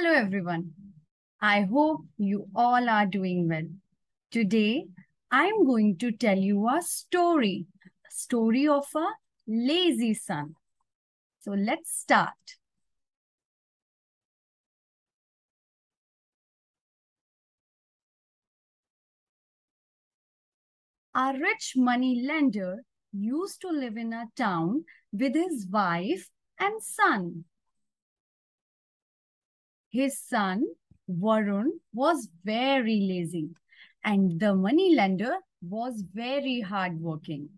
Hello, everyone. I hope you all are doing well. Today, I'm going to tell you a story, a story of a lazy son. So let's start. A rich money lender used to live in a town with his wife and son. His son, Varun, was very lazy and the money lender was very hardworking.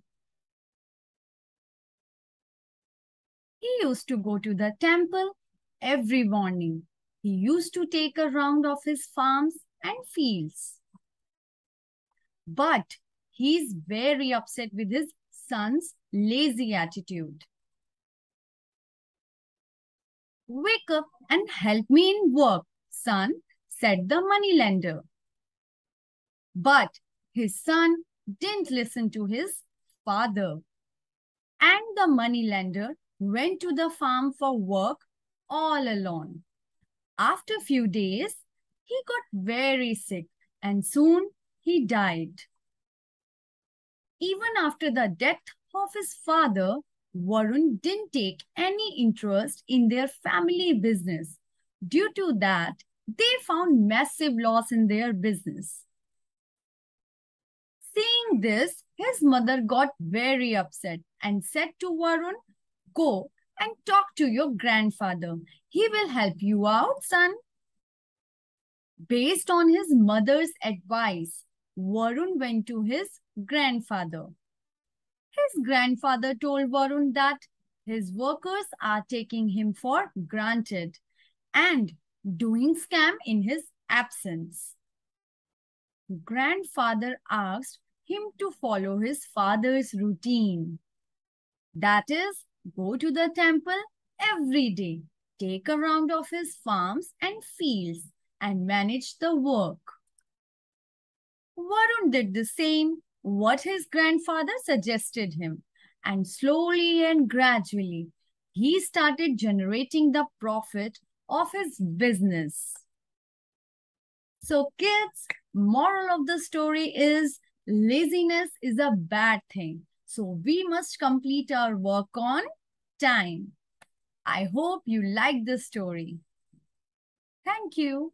He used to go to the temple every morning. He used to take a round of his farms and fields. But he's very upset with his son's lazy attitude. Wake up and help me in work, son, said the moneylender. But his son didn't listen to his father. And the moneylender went to the farm for work all alone. After a few days, he got very sick and soon he died. Even after the death of his father, Varun didn't take any interest in their family business. Due to that, they found massive loss in their business. Seeing this, his mother got very upset and said to Varun, Go and talk to your grandfather. He will help you out, son. Based on his mother's advice, Varun went to his grandfather. His grandfather told Varun that his workers are taking him for granted and doing scam in his absence. Grandfather asked him to follow his father's routine. That is, go to the temple every day, take a round of his farms and fields, and manage the work. Varun did the same what his grandfather suggested him. And slowly and gradually, he started generating the profit of his business. So kids, moral of the story is laziness is a bad thing. So we must complete our work on time. I hope you like this story. Thank you.